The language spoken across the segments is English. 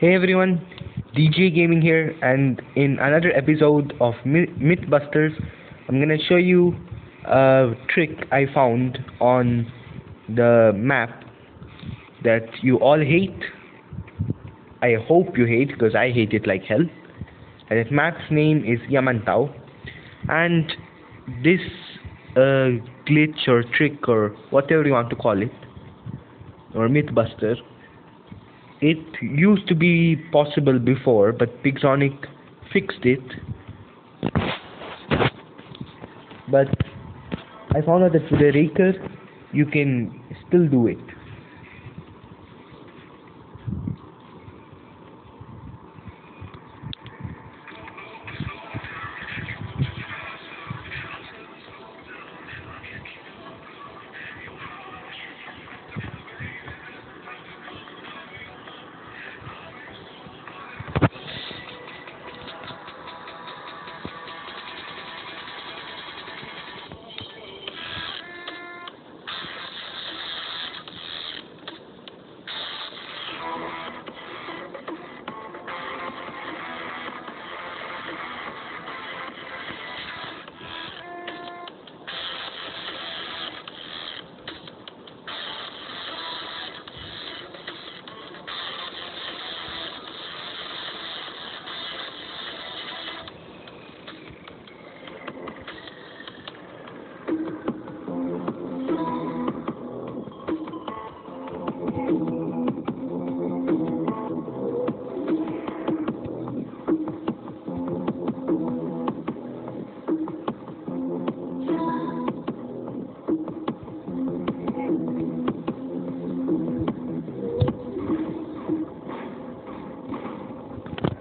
Hey everyone, DJ Gaming here, and in another episode of Mythbusters, I'm gonna show you a trick I found on the map that you all hate. I hope you hate because I hate it like hell. And that map's name is Yamantau, and this uh, glitch or trick or whatever you want to call it, or Mythbuster it used to be possible before, but Pixonic fixed it. But I found out that with a raker, you can still do it.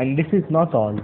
And this is not all.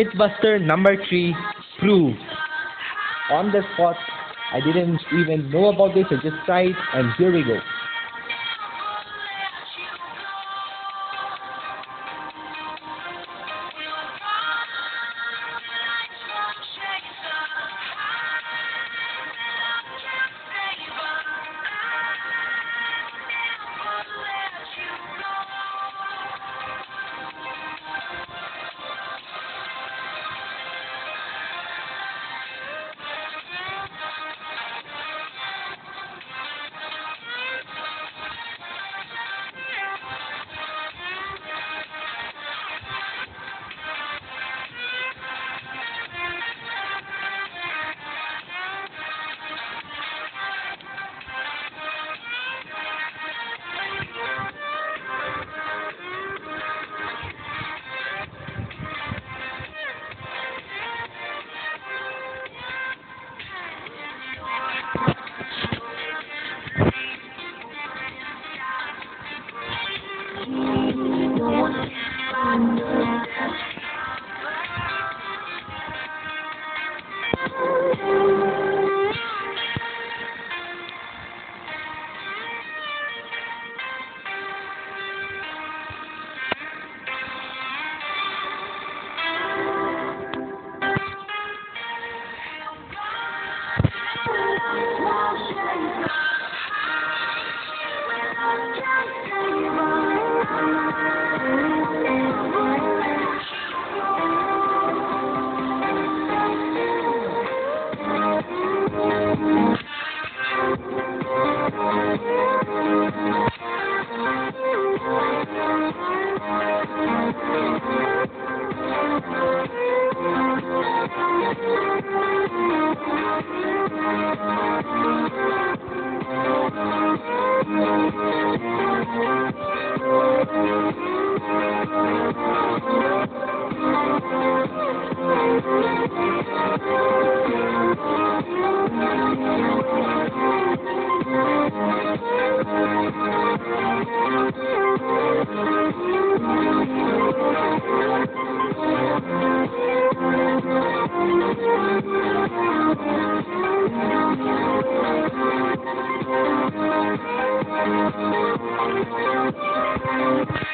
Mythbuster number 3 proved. On the spot, I didn't even know about this, I just tried and here we go. Thank you.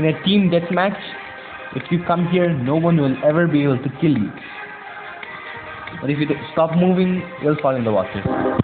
In a team deathmatch, if you come here, no one will ever be able to kill you. But if you stop moving, you'll fall in the water.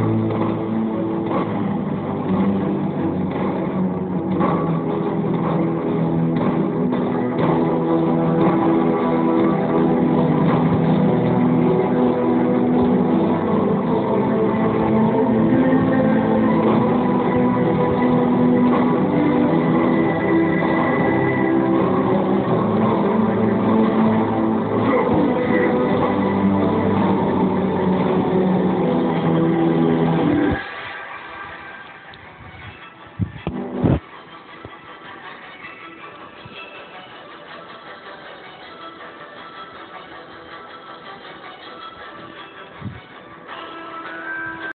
Thank you.